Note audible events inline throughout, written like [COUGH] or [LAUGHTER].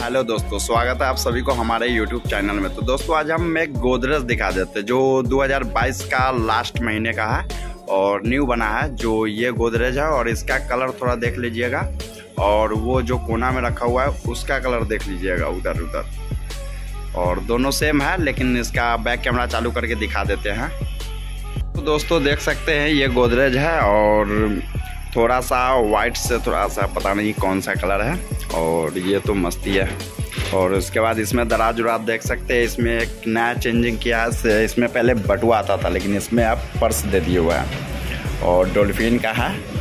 Hello दोस्तों, स्वागत है आप सभी को हमारे यूट्यूब चैनल में। तो दोस्तों, आज हम एक गोदरेज दिखा देते हैं, जो 2022 का लास्ट महीने का है और न्यू बना है, जो ये गोदरेज है और इसका कलर थोड़ा देख लीजिएगा और वो जो कोना में रखा हुआ है, उसका कलर देख लीजिएगा उधर उधर। और दोनों सेम है, लेकिन इसका बैक कैमरा चालू करके दिखा देते हैं। तो दोस्तों, देख सकते हैं, ये गोदरेज है और थोड़ा सा वाइट से थोड़ा सा पता नहीं कौन सा कलर है। और ये तो मस्ती है। और उसके बाद इसमें दराज उराज देख सकते हैं। इसमें एक नया चेंजिंग किया है। इसमें पहले बटुआ आता था, लेकिन इसमें आप पर्स दे दिए हुआ है। और डोल्फिन का है।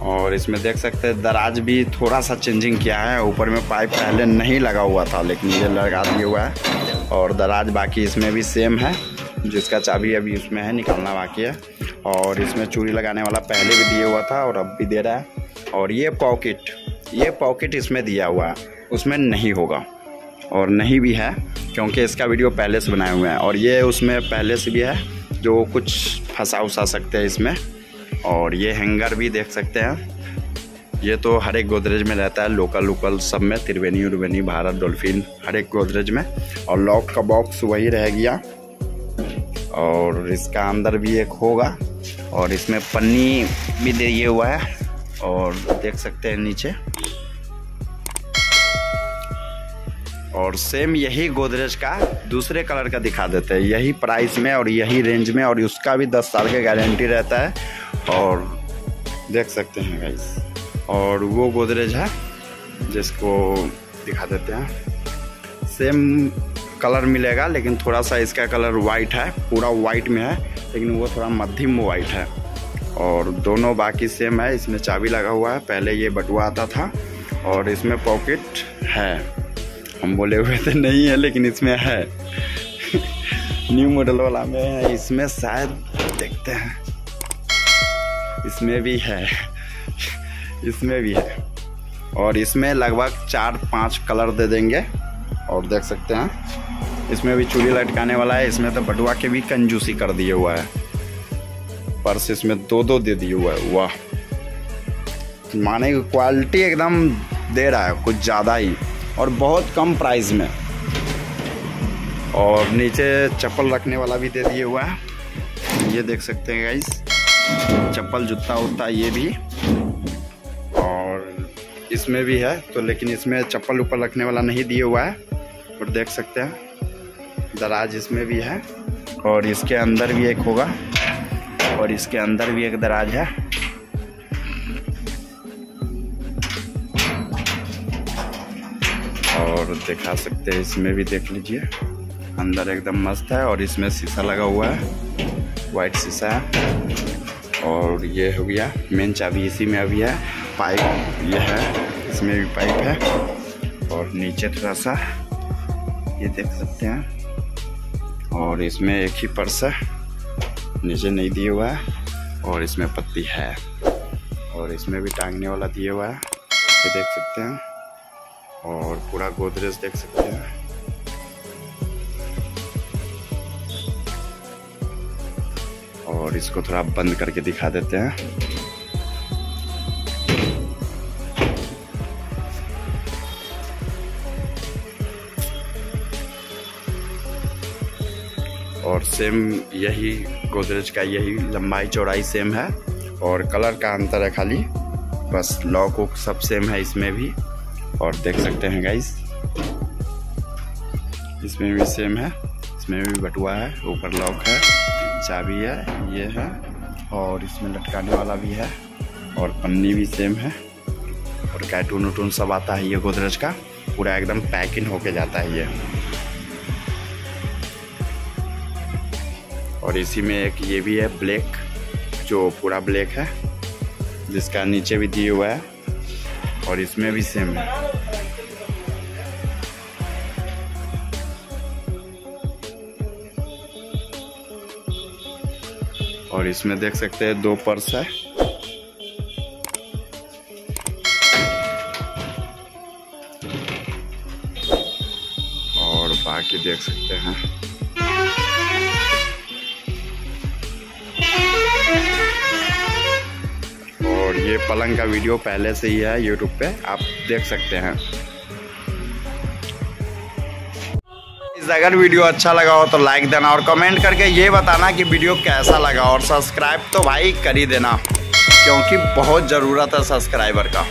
और इसमें देख सकते हैं, दराज भी थोड़ा सा चेंजिंग किया है। ऊपर में पाइप पहले नहीं लगा हुआ था, लेकिन ये लगा दिया हुआ है। और दराज बाकी इसमें भी सेम है। जिसका चाबी अभी उसमें है, निकालना बाकी है। और इसमें चूड़ी लगाने वाला पहले भी दिया हुआ था और अब भी दे रहा है। और ये पॉकेट ये पॉकेट इसमें दिया हुआ है। उसमें नहीं होगा और नहीं भी है, क्योंकि इसका वीडियो पहले से बनाए हुए हैं। और ये उसमें पहले से भी है, जो कुछ फंसा उसा सकते हैं इसमें। और ये हैंगर भी देख सकते हैं। ये तो हर एक गोदरेज में रहता है, लोकल लोकल सब में, त्रिवेणी, उर्वेणी, भारत, डॉल्फिन, हर एक गोदरेज में। और लॉक का बॉक्स वही रह गया। और इसका अंदर भी एक होगा। और इसमें पन्नी भी दिए हुआ है। और देख सकते हैं नीचे। और सेम यही गोदरेज का दूसरे कलर का दिखा देते हैं। यही प्राइस में और यही रेंज में और उसका भी दस साल का गारंटी रहता है। और देख सकते हैं गाइस और वो गोदरेज है, जिसको दिखा देते हैं। सेम कलर मिलेगा, लेकिन थोड़ा सा इसका कलर वाइट है, पूरा वाइट में है, लेकिन वो थोड़ा मध्यम वाइट है। और दोनों बाकी सेम है, इसमें चाबी लगा हुआ है, पहले ये बटुआ आता था, और इसमें पॉकेट है। हम बोले हुए थे, नहीं है, लेकिन इसमें है। [LAUGHS] न्यू मॉडल वाला में है, इसमें शायद देखते हैं। इसमें भी है। [LAUGHS] इसमें भी है। और इसमें लगभग चार पाँच कलर दे देंगे। और देख सकते हैं। इसमें भी चूड़ी लटकाने वाला है। इसमें तो बटुआ के भी कंजूसी कर दिए हुआ है। पर्स इसमें दो दो दे दिए हुआ है। वाह। माने की क्वालिटी एकदम दे रहा है, कुछ ज़्यादा ही। और बहुत कम प्राइस में। और नीचे चप्पल रखने वाला भी दे दिए हुआ है। ये देख सकते हैं गाइस चप्पल, जूता, उता, ये भी। और इसमें भी है तो लेकिन इसमें चप्पल ऊपर रखने वाला नहीं दिए हुआ है। और देख सकते हैं। दराज इसमें भी है और इसके अंदर भी एक होगा और इसके अंदर भी एक दराज है। और दिखा सकते हैं, इसमें भी देख लीजिए। अंदर एकदम मस्त है और इसमें शीशा लगा हुआ है। वाइट शीशा है। और ये हो गया मेन चाबी इसी में अभी है। पाइप ये है, इसमें भी पाइप है। और नीचे थोड़ा सा ये देख सकते हैं। और इसमें एक ही पर्स है नीचे नहीं दिए हुआ है, और इसमें पत्ती है। और इसमें भी टांगने वाला दिए हुआ है, ये देख सकते हैं। और पूरा गोदरेज देख सकते हैं। और इसको थोड़ा बंद करके दिखा देते हैं। और सेम यही गोदरेज का यही लंबाई चौड़ाई सेम है और कलर का अंतर है खाली। बस लॉक वॉक सब सेम है इसमें भी। और देख सकते हैं गाइस इसमें भी सेम है। इसमें भी बटुआ है, ऊपर लॉक है, चाबी है, ये है और इसमें लटकाने वाला भी है और पन्नी भी सेम है। और कैटून उटून सब आता है ये गोदरेज का। पूरा एकदम पैकिंग होके जाता है ये। और इसी में एक ये भी है ब्लैक, जो पूरा ब्लैक है, जिसका नीचे भी दिए हुआ है, और इसमें भी सेम है। और इसमें देख सकते हैं दो पर्स है। और बाकी देख सकते हैं। और ये पलंग का वीडियो पहले से ही है यूट्यूब पे, आप देख सकते हैं। अगर वीडियो अच्छा लगा हो तो लाइक देना और कमेंट करके ये बताना कि वीडियो कैसा लगा और सब्सक्राइब तो भाई कर ही देना, क्योंकि बहुत ज़रूरत है सब्सक्राइबर का।